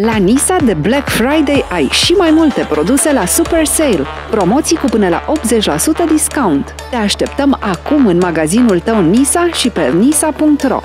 La Nisa de Black Friday ai și mai multe produse la Super Sale, promoții cu până la 80% discount. Te așteptăm acum în magazinul tău Nisa și pe nisa.ro.